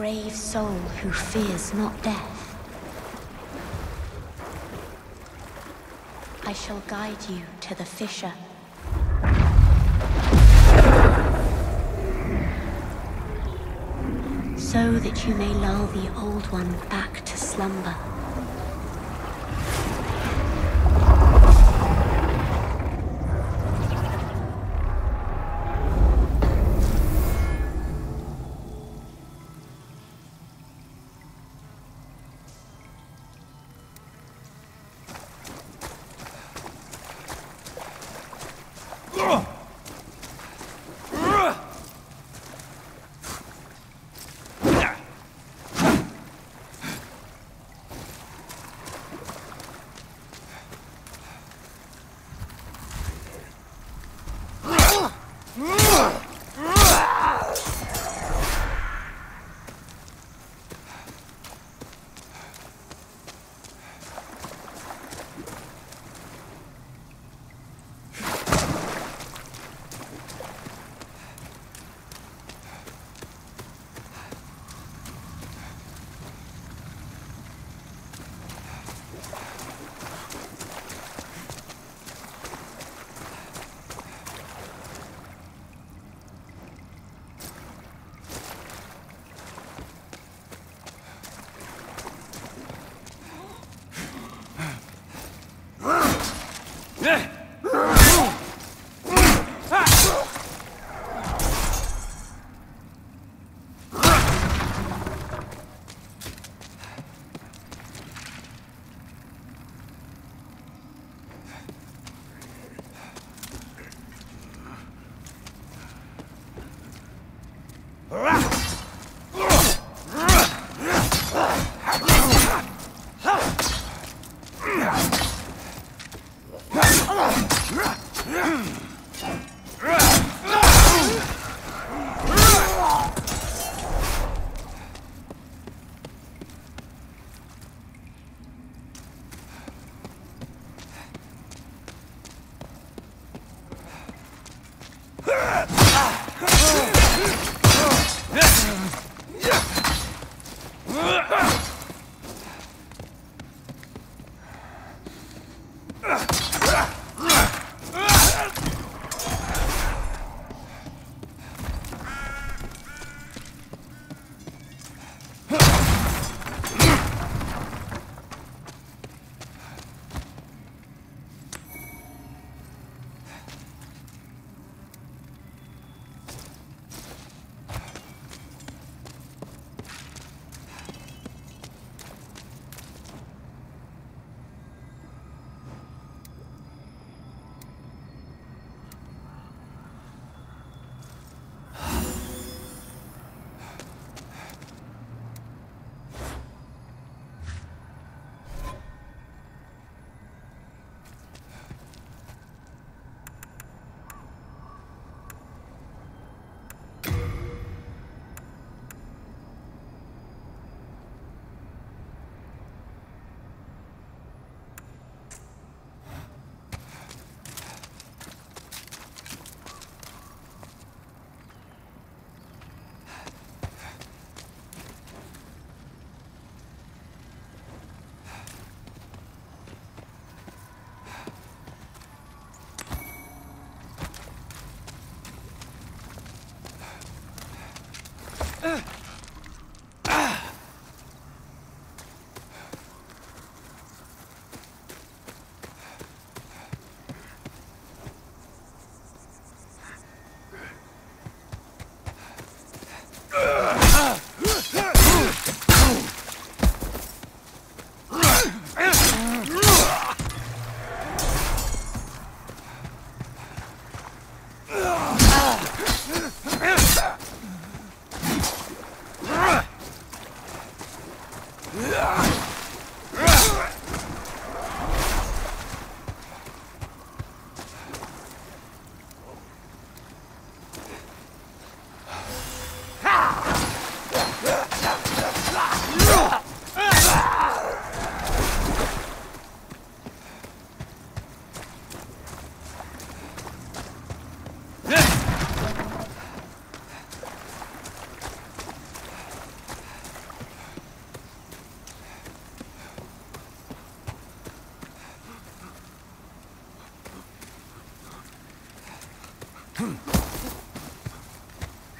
brave soul who fears not death. I shall guide you to the fissure. So that you may lull the old one back to slumber.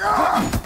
야!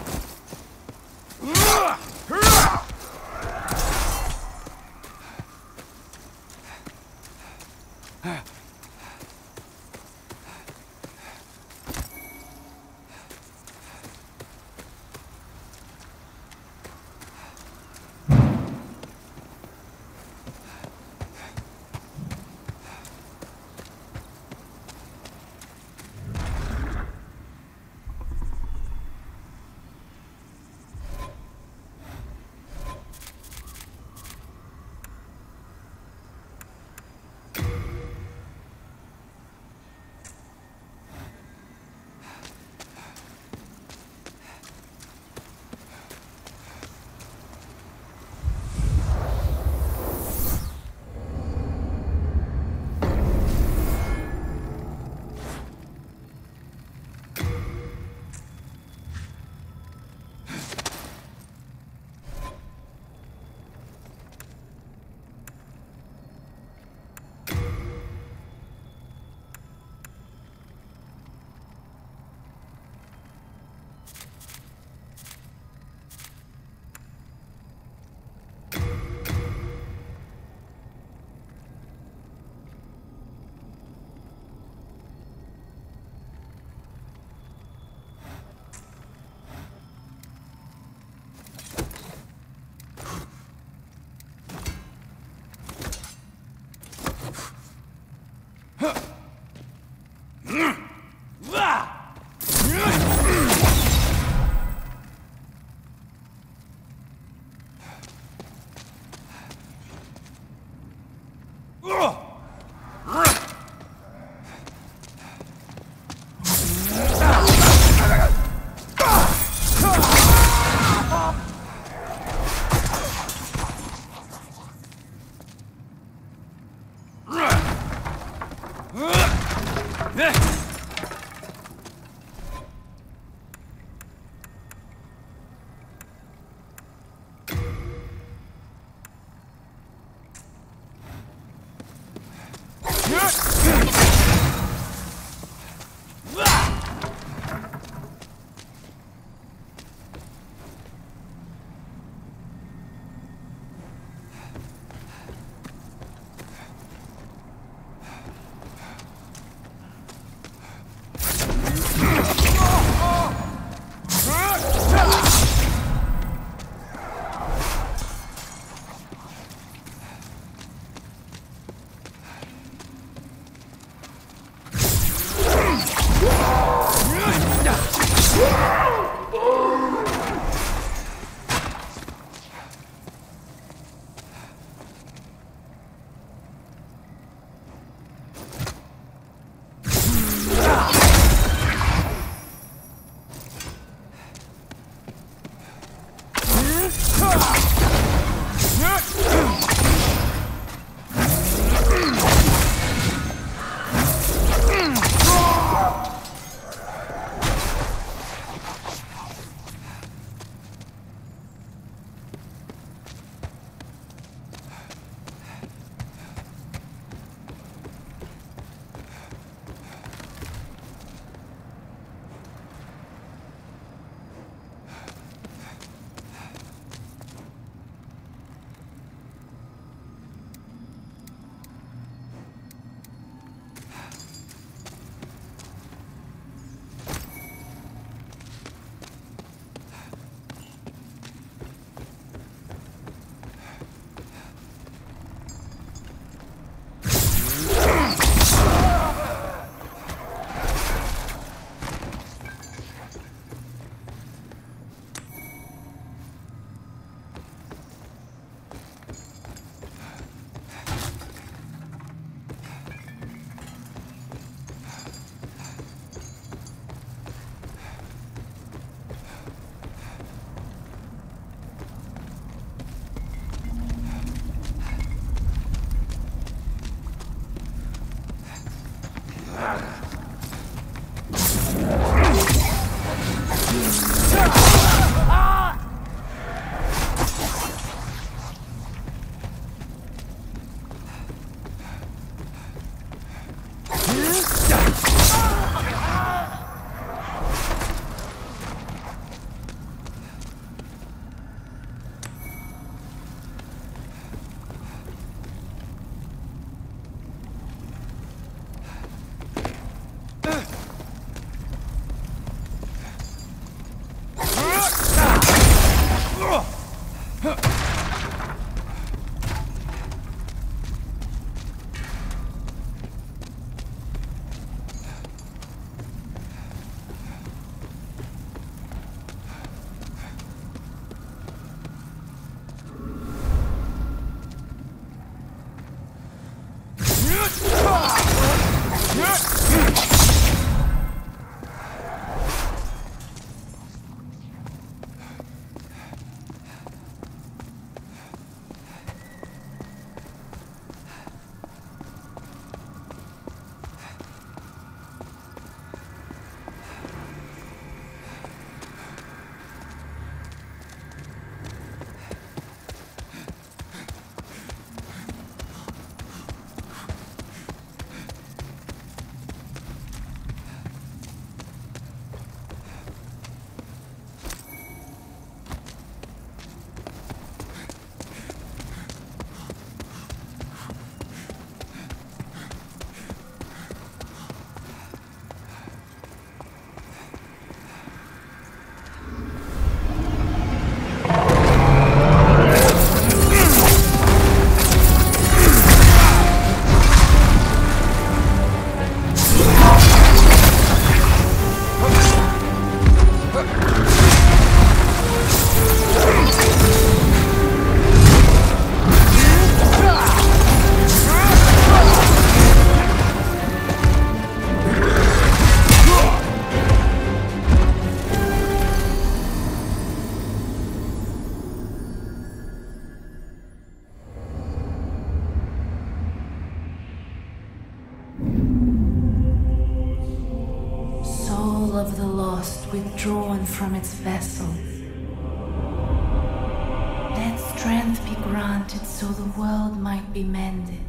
Be mended.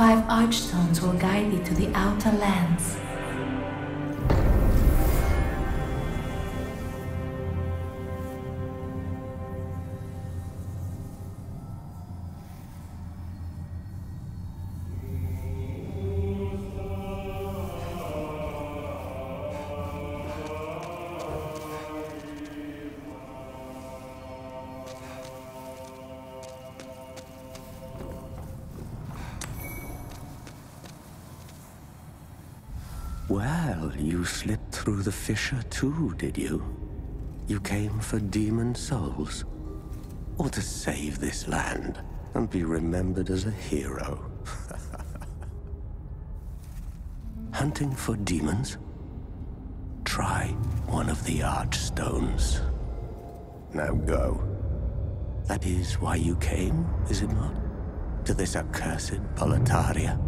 Five archstones will guide thee to the outer lands. Well, you slipped through the fissure too, did you? You came for demon souls? Or to save this land and be remembered as a hero? Hunting for demons? Try one of the Archstones. Now go. That is why you came, is it not? To this accursed Boletaria?